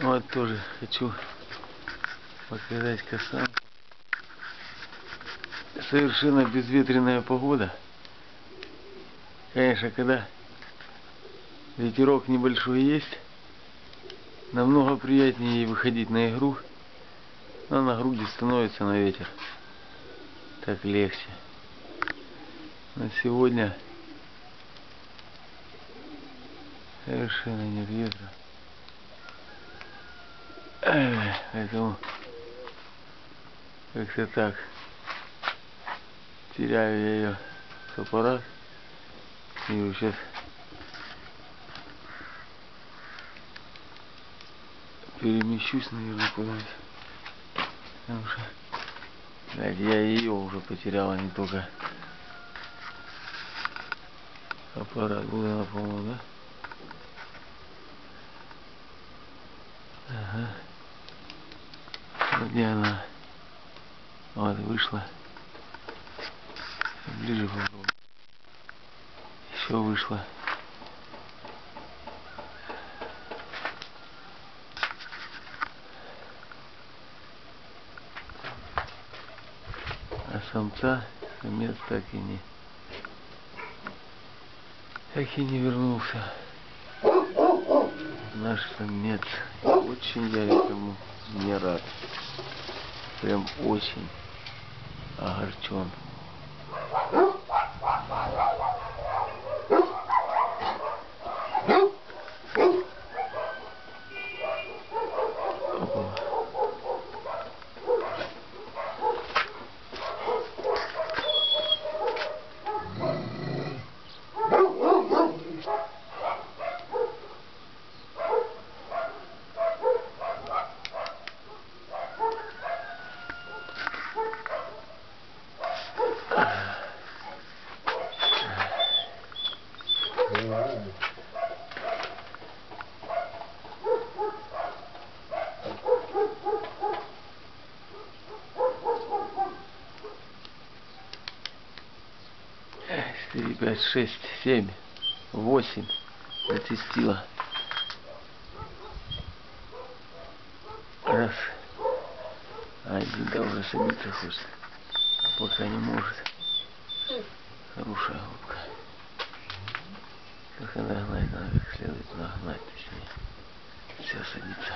Вот тоже хочу показать косам. Совершенно безветренная погода. Конечно, когда ветерок небольшой есть, намного приятнее выходить на игру. Но на груди становится на ветер. Так легче. На сегодня совершенно нет ветра. Поэтому как-то так теряю я ее с аппарат. И сейчас перемещусь, наверное, куда-нибудь. Потому что блядь, я ее уже потерял, а не только аппарат. Буду на по-моему, да? Ага. Вот где она? Вот, вышла. Ближе попробуем. Еще вышла. А самца, самец так и не так и не вернулся. Наш самец. Очень я этому не рад. Очень огорчен. Пять, шесть, семь, восемь. Затестила. Раз. Один да уже садиться хочет. А пока не может. Хорошая губка. Только нагнать надо, как следует нагнать, точнее. Все садится.